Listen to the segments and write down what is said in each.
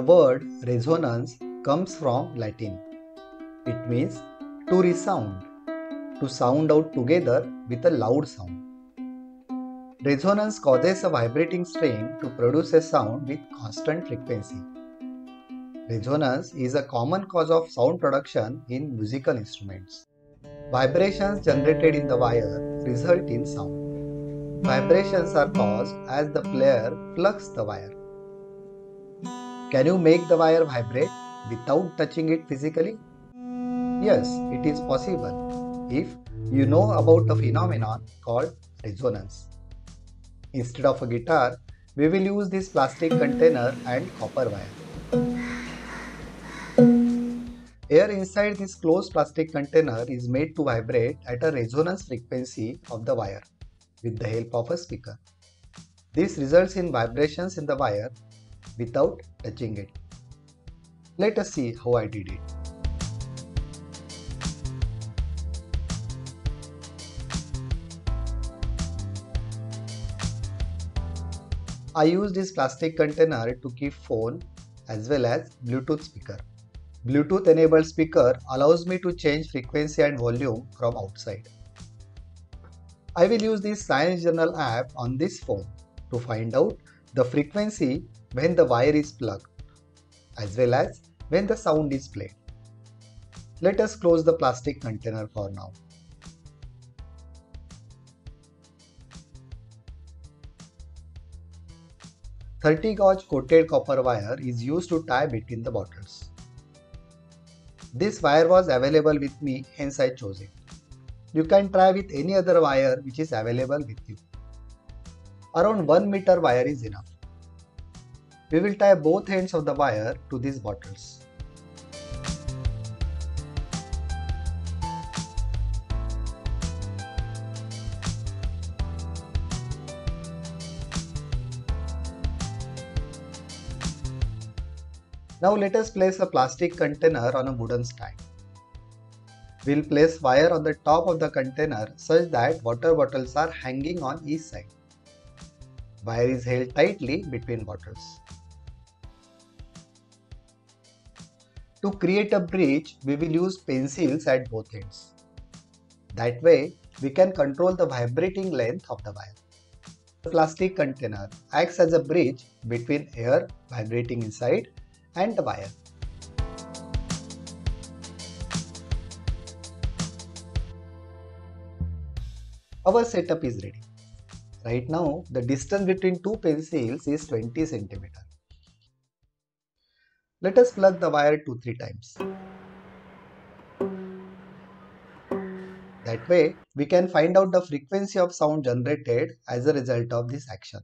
The word resonance comes from Latin. It means to resound, to sound out together with a loud sound. Resonance causes a vibrating string to produce a sound with constant frequency. Resonance is a common cause of sound production in musical instruments. Vibrations generated in the wire result in sound. Vibrations are caused as the player plucks the wire. Can you make the wire vibrate without touching it physically? Yes, it is possible if you know about a phenomenon called resonance. Instead of a guitar, we will use this plastic container and copper wire. Air inside this closed plastic container is made to vibrate at a resonance frequency of the wire with the help of a speaker. This results in vibrations in the wire without touching it. Let us see how I did it. I use this plastic container to keep phone as well as Bluetooth speaker. Bluetooth enabled speaker allows me to change frequency and volume from outside. I will use this Science Journal app on this phone to find out the frequency when the wire is plugged as well as when the sound is played. Let us close the plastic container for now. 30 gauge coated copper wire is used to tie between the bottles. This wire was available with me hence I chose it. You can try with any other wire which is available with you. Around 1 meter wire is enough. We will tie both ends of the wire to these bottles. Now let us place a plastic container on a wooden stand. We'll place wire on the top of the container such that water bottles are hanging on each side. Wire is held tightly between bottles. To create a bridge, we will use pencils at both ends. That way, we can control the vibrating length of the wire. The plastic container acts as a bridge between air vibrating inside and the wire. Our setup is ready. Right now, the distance between two pencils is 20 cm. Let us plug the wire 2-3 times. That way, we can find out the frequency of sound generated as a result of this action.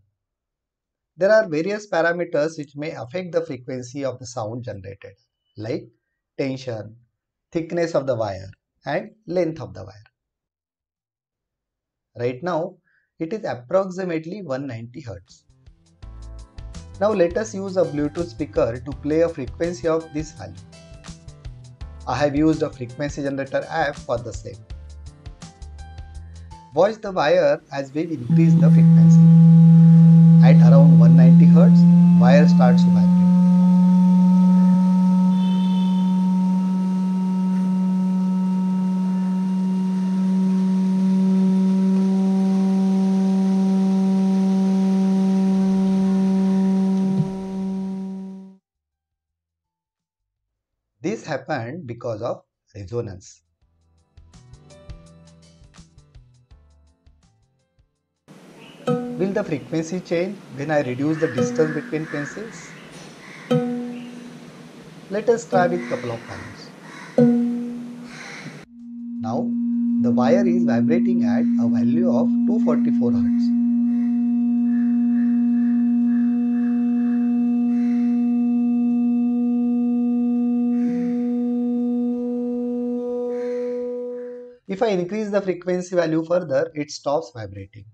There are various parameters which may affect the frequency of the sound generated like tension, thickness of the wire and length of the wire. Right now it is approximately 190 Hz. Now let us use a Bluetooth speaker to play a frequency of this value. I have used a frequency generator app for the same. Watch the wire as we increase the frequency. At around 190 Hz, wire starts This happened because of resonance. Will the frequency change when I reduce the distance between pencils? Let us try with couple of times. Now the wire is vibrating at a value of 244 Hz. If I increase the frequency value further, it stops vibrating.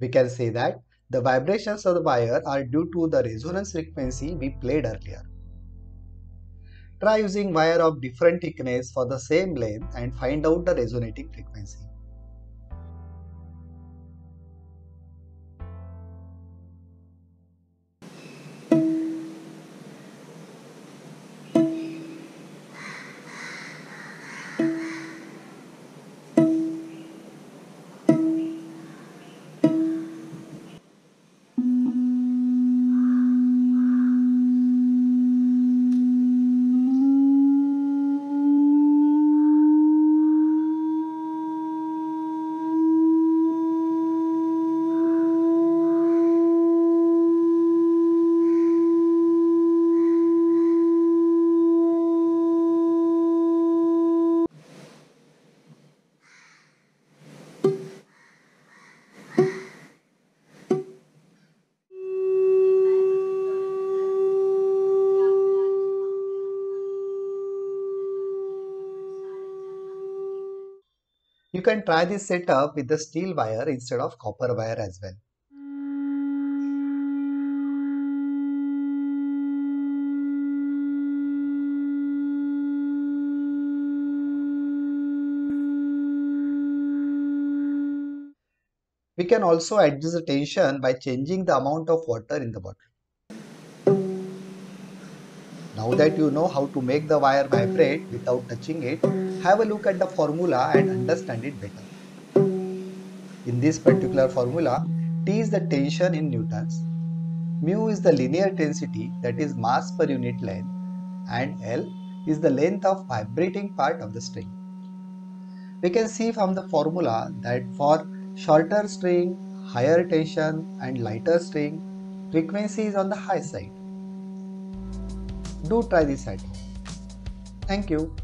We can say that the vibrations of the wire are due to the resonance frequency we played earlier. Try using wire of different thickness for the same length and find out the resonating frequency. You can try this setup with the steel wire instead of copper wire as well. We can also adjust the tension by changing the amount of water in the bottle. Now that you know how to make the wire vibrate without touching it, have a look at the formula and understand it better. In this particular formula, T is the tension in newtons, mu is the linear density that is mass per unit length and L is the length of vibrating part of the string. We can see from the formula that for shorter string, higher tension and lighter string, frequency is on the high side. Do try this at home. Thank you.